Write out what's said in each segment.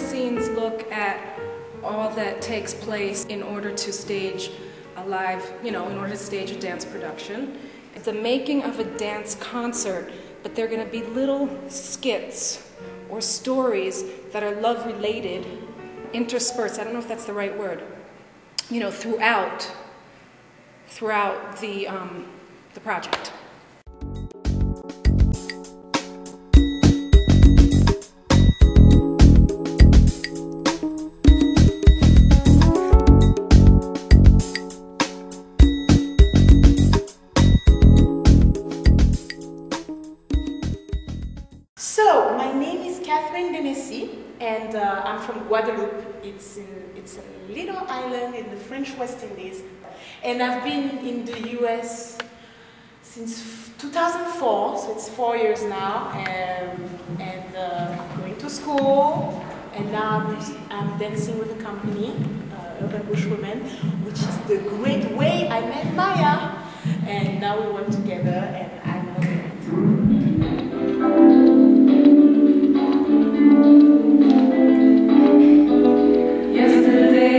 scenes look at all that takes place in order to stage a live, you know, in order to stage a dance production. It's the making of a dance concert, but they're going to be little skits or stories that are love related, interspersed, I don't know if that's the right word, you know, throughout, throughout the, um, the project. So, my name is Catherine Denesi, and uh, I'm from Guadeloupe. It's, in, it's a little island in the French West Indies. And I've been in the US since 2004, so it's four years now, and, and uh, going to school. And now I'm, I'm dancing with a company, uh, Urban Bush Women, which is the great way I met Maia. And now we work together, and I'm loving it.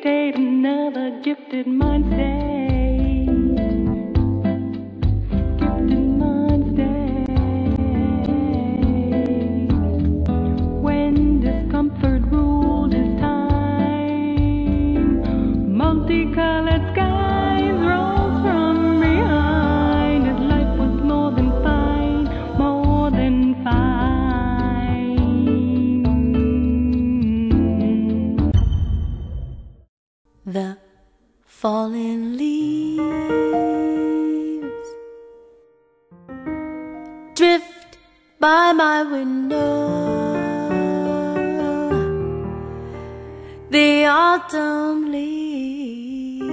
occasionally another gifted mind fallen leaves drift by my window. The autumn leaves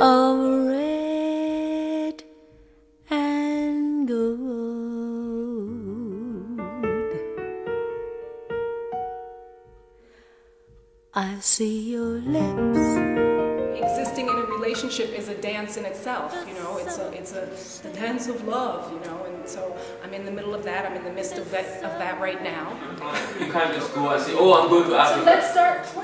of red I see your lips. existing in a relationship is a dance in itself you know it's a it's a the dance of love you know and so i'm in the middle of that i'm in the midst of that of that right now You can't just go and say, oh, I'm going to Africa. let's start planning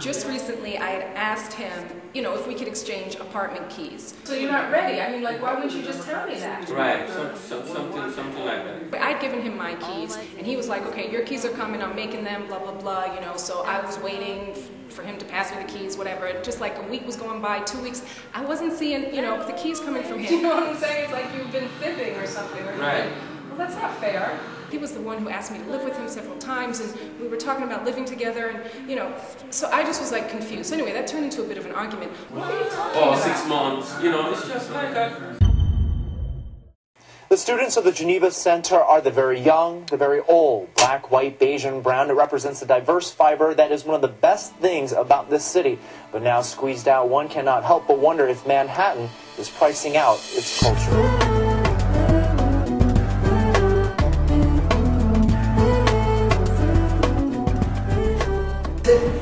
just recently i had asked him you know if we could exchange apartment keys so you're not ready i mean like why wouldn't you just tell me that Right, some, some, something, something like that. But I'd given him my keys, and he was like, okay, your keys are coming, I'm making them, blah, blah, blah, you know. So I was waiting for him to pass me the keys, whatever. Just like a week was going by, two weeks, I wasn't seeing, you know, the keys coming from him. You know what I'm saying? It's like you've been fibbing or something. Or Right. Well, that's not fair. He was the one who asked me to live with him several times, and we were talking about living together, and, you know, so I just was like confused. So anyway, that turned into a bit of an argument. What are you talking Oh, about? six months. You know, it's just like that. The students of the Djoniba Center are the very young, the very old, black, white, beige, and brown. It represents a diverse fiber that is one of the best things about this city. But now squeezed out, one cannot help but wonder if Manhattan is pricing out its culture.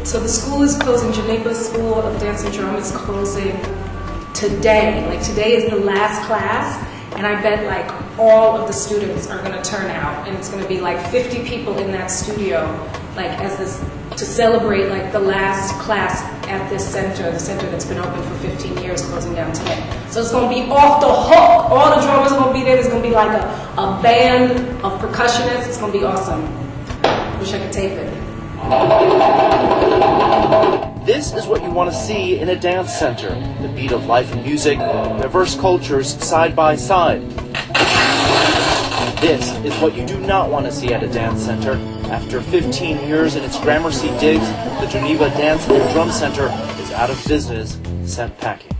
So the school is closing. Djoniba School of Dance and Drama is closing today. Like today is the last class, and I bet like all of the students are going to turn out, and it's going to be like 50 people in that studio, like as this to celebrate like the last class at this center, the center that's been open for 15 years, closing down today. So it's going to be off the hook. All the drummers are to be there. There's going to be like a, a band of percussionists. It's to be awesome. Wish I could tape it. This is what you want to see in a dance center the beat of life and music, diverse cultures side by side. This is what you do not want to see at a dance center. After 15 years in its Gramercy digs, the Djoniba Dance and Drum Center is out of business sent packing.